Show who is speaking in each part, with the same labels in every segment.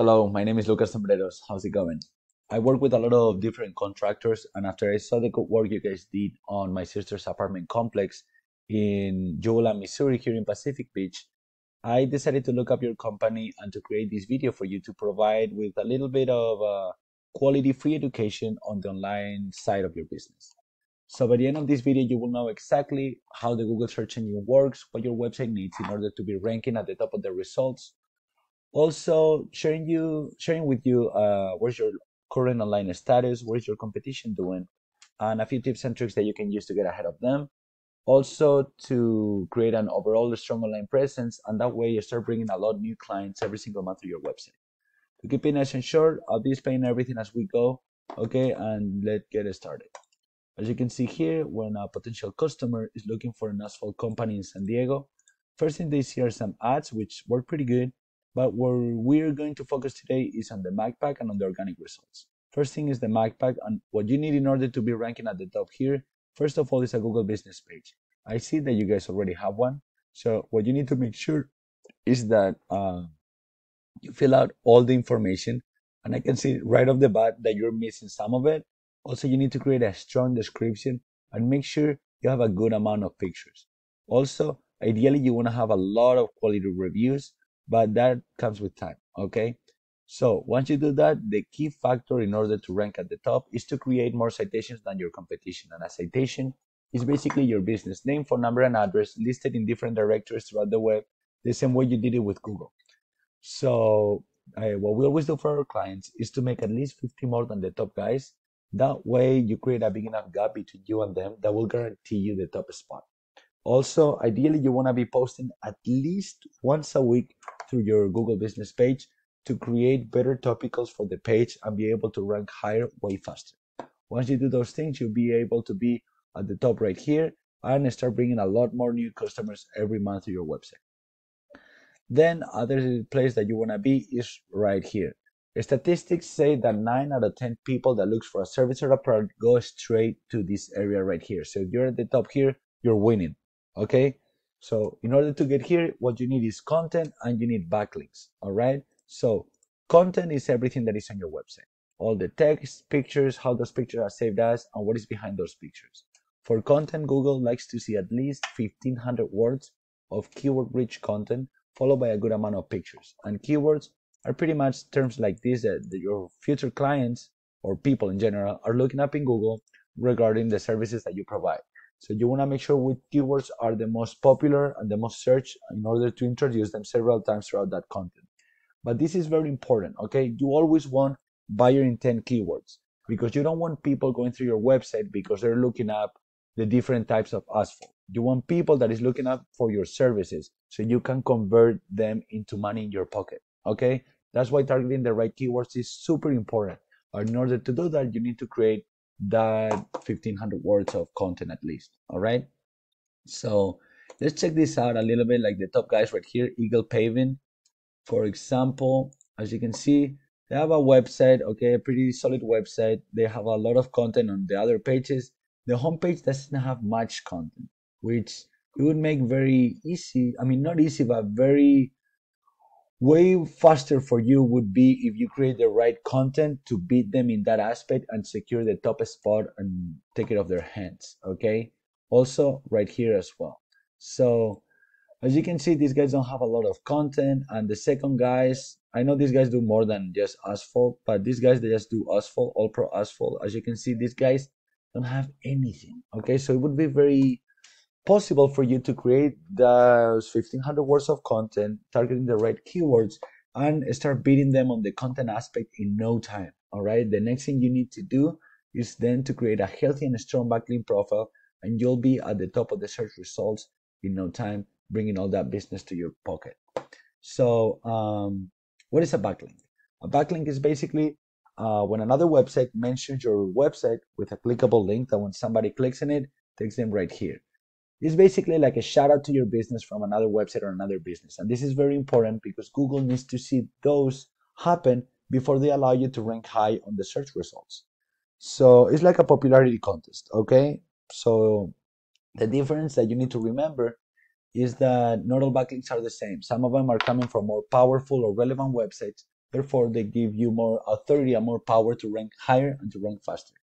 Speaker 1: Hello, my name is Lucas Cembreros. How's it going? I work with a lot of different contractors, and after I saw the good work you guys did on my sister's apartment complex in Joula, Missouri, here in Pacific Beach, I decided to look up your company and to create this video for you to provide with a little bit of uh, quality free education on the online side of your business. So by the end of this video, you will know exactly how the Google search engine works, what your website needs in order to be ranking at the top of the results, also sharing you sharing with you uh, where's your current online status? Where's your competition doing? And a few tips and tricks that you can use to get ahead of them. Also to create an overall strong online presence and that way you start bringing a lot of new clients every single month to your website. To keep it nice and short i'll be explaining everything as we go okay? And let's get started. As you can see here when a potential customer is looking for an asphalt company in san diego first thing they see are some ads which work pretty good but where we're going to focus today is on the Map Pack and on the organic results. First thing is the Map Pack and what you need in order to be ranking at the top here. First of all is a Google business page. I see that you guys already have one. So what you need to make sure is that uh, you fill out all the information and I can see right off the bat that you're missing some of it. Also, you need to create a strong description and make sure you have a good amount of pictures. Also, ideally, you want to have a lot of quality reviews but that comes with time okay? So once you do that the key factor in order to rank at the top is to create more citations than your competition. And a citation is basically your business name phone number and address listed in different directories throughout the web the same way you did it with google. So uh, what we always do for our clients is to make at least 50 more than the top guys. That way you create a big enough gap between you and them that will guarantee you the top spot also, ideally, you want to be posting at least once a week through your Google business page to create better topicals for the page and be able to rank higher way faster. Once you do those things, you'll be able to be at the top right here and start bringing a lot more new customers every month to your website. Then other place that you want to be is right here. Statistics say that 9 out of 10 people that looks for a service or a product go straight to this area right here. So if you're at the top here, you're winning okay? So in order to get here what you need is content and you need backlinks. All right? So content is everything that is on your website. All the text pictures how those pictures are saved as and what is behind those pictures. For content google likes to see at least 1500 words of keyword rich content followed by a good amount of pictures. And keywords are pretty much terms like this that your future clients or people in general are looking up in google regarding the services that you provide so you want to make sure which keywords are the most popular and the most searched in order to introduce them several times throughout that content. But this is very important, okay? You always want buyer intent keywords because you don't want people going through your website because they're looking up the different types of asphalt. You want people that is looking up for your services so you can convert them into money in your pocket, okay? That's why targeting the right keywords is super important. In order to do that, you need to create that 1500 words of content at least. All right? So let's check this out a little bit like the top guys right here eagle paving. For example as you can see they have a website okay a pretty solid website. They have a lot of content on the other pages. The homepage doesn't have much content which it would make very easy i mean not easy but very way faster for you would be if you create the right content to beat them in that aspect and secure the top spot and take it off their hands okay? Also right here as well. So as you can see these guys don't have a lot of content. And the second guys i know these guys do more than just asphalt but these guys they just do asphalt all pro asphalt. As you can see these guys don't have anything okay? So it would be very possible for you to create those 1500 words of content targeting the right keywords and start beating them on the content aspect in no time all right? The next thing you need to do is then to create a healthy and strong backlink profile and you'll be at the top of the search results in no time bringing all that business to your pocket. So um, what is a backlink? A backlink is basically uh, when another website mentions your website with a clickable link that when somebody clicks on it takes them right here it's basically like a shout out to your business from another website or another business. And this is very important because Google needs to see those happen before they allow you to rank high on the search results. So it's like a popularity contest, okay? So the difference that you need to remember is that not all backlinks are the same. Some of them are coming from more powerful or relevant websites, Therefore, they give you more authority and more power to rank higher and to rank faster.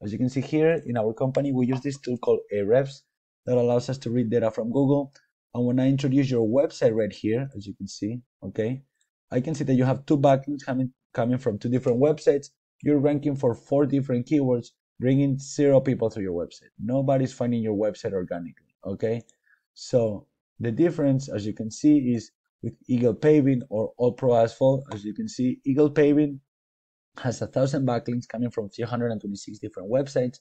Speaker 1: As you can see here in our company, we use this tool called Ahrefs that allows us to read data from Google. And when I introduce your website right here, as you can see, okay, I can see that you have two backlinks coming, coming from two different websites. You're ranking for four different keywords, bringing zero people to your website. Nobody's finding your website organically, okay? So the difference, as you can see, is with Eagle Paving or All Pro Asphalt. As you can see, Eagle Paving has a thousand backlinks coming from 326 different websites.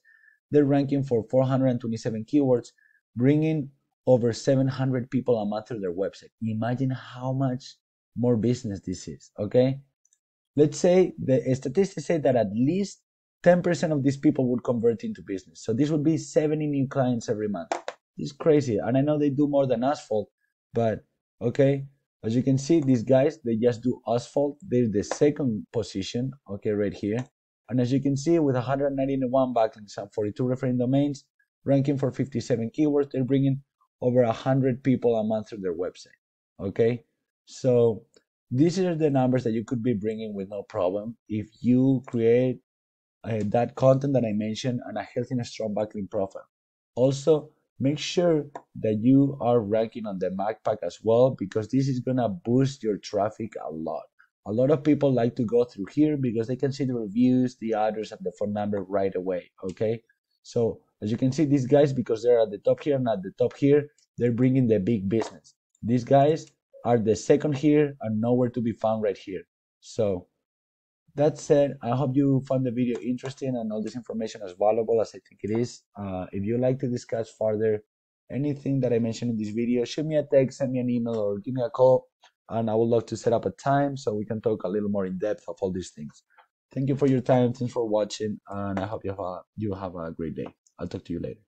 Speaker 1: They're ranking for 427 keywords, bringing over 700 people a month to their website. Imagine how much more business this is, okay? Let's say the statistics say that at least 10% of these people would convert into business. So this would be 70 new clients every month. It's crazy. And I know they do more than asphalt, but okay. As you can see, these guys, they just do asphalt. They're the second position, okay, right here. And as you can see, with 191 backlinks and 42 referring domains, ranking for 57 keywords, they're bringing over 100 people a month to their website, okay? So these are the numbers that you could be bringing with no problem if you create uh, that content that I mentioned and a healthy and strong backlink profile. Also, make sure that you are ranking on the Map Pack as well because this is gonna boost your traffic a lot. A lot of people like to go through here because they can see the reviews, the address, and the phone number right away. Okay, so as you can see, these guys because they're at the top here and at the top here, they're bringing the big business. These guys are the second here and nowhere to be found right here. So that said, I hope you found the video interesting and all this information as valuable as I think it is. Uh, if you'd like to discuss further anything that I mentioned in this video, shoot me a text, send me an email, or give me a call, and I would love to set up a time so we can talk a little more in depth of all these things. Thank you for your time. Thanks for watching, and I hope you have a, you have a great day. I'll talk to you later.